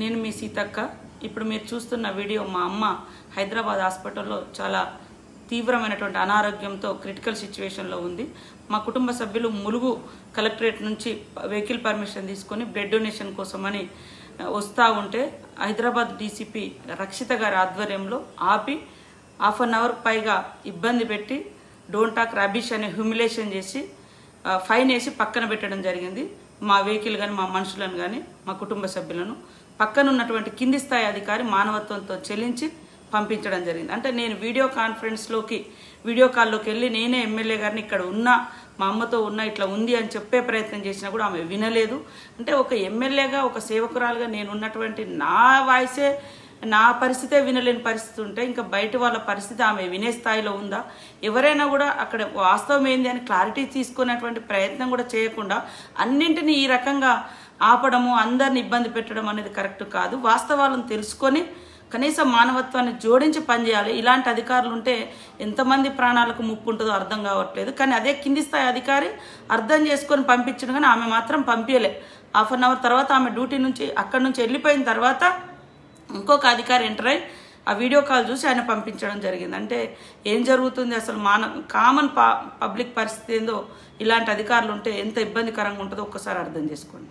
నేను మీ సీతక్క. ఇప్పుడు మీరు చూస్తున్న వీడియో మా అమ్మ హైదరాబాద్ హాస్పిటల్లో చాలా తీవ్రమైనటువంటి అనారోగ్యంతో క్రిటికల్ సిచ్యువేషన్లో ఉంది. మా కుటుంబ సభ్యులు ములుగు కలెక్టరేట్ నుంచి వెహికల్ పర్మిషన్ తీసుకొని బ్లడ్ డొనేషన్ కోసమని వస్తూ ఉంటే హైదరాబాద్ డీసీపీ రక్షిత గారి ఆధ్వర్యంలో ఆపి హాఫ్ అన్ అవర్ పైగా ఇబ్బంది పెట్టి డోంట్ టాక్ రబీష్ అనే హ్యూమిలేషన్ చేసి ఫైన్ వేసి పక్కన పెట్టడం జరిగింది. మా వెహికల్ కానీ మా మనుషులను కానీ మా కుటుంబ సభ్యులను పక్కన ఉన్నటువంటి కింది స్థాయి అధికారి మానవత్వంతో చెల్లించి పంపించడం జరిగింది. అంటే నేను వీడియో కాన్ఫరెన్స్లోకి వీడియో కాల్లోకి వెళ్ళి నేనే ఎమ్మెల్యే గారిని ఇక్కడ ఉన్నా మా అమ్మతో ఉన్నా ఇట్లా ఉంది అని చెప్పే ప్రయత్నం చేసినా కూడా ఆమె వినలేదు. అంటే ఒక ఎమ్మెల్యేగా ఒక సేవకురాలుగా నేను ఉన్నటువంటి నా వాయిసే నా పరిస్థితే వినలేని పరిస్థితి ఉంటే ఇంకా బయట వాళ్ళ పరిస్థితి ఆమె వినే స్థాయిలో ఉందా? ఎవరైనా కూడా అక్కడ వాస్తవం ఏంది అని క్లారిటీ తీసుకునేటువంటి ప్రయత్నం కూడా చేయకుండా అన్నింటినీ ఈ రకంగా ఆపడము అందరిని ఇబ్బంది పెట్టడం అనేది కరెక్ట్ కాదు. వాస్తవాలను తెలుసుకొని కనీసం మానవత్వాన్ని జోడించి పనిచేయాలి. ఇలాంటి అధికారులు ఉంటే ఎంతమంది ప్రాణాలకు ముప్పు ఉంటుందో అర్థం కావట్లేదు. కానీ అదే కింది స్థాయి అధికారి అర్థం చేసుకొని పంపించడం కానీ ఆమె మాత్రం పంపించలే హాఫ్ అన్ అవర్ తర్వాత ఆమె డ్యూటీ నుంచి అక్కడి నుంచి వెళ్ళిపోయిన తర్వాత ఇంకొక అధికారి ఎంటర్ అయి ఆ వీడియో కాల్ చూసి ఆయన పంపించడం జరిగింది. అంటే ఏం జరుగుతుంది అసలు మాన కామన్ పబ్లిక్ పరిస్థితి ఏందో ఇలాంటి అధికారులు ఉంటే ఎంత ఇబ్బందికరంగా ఉంటుందో ఒక్కసారి అర్థం చేసుకోండి.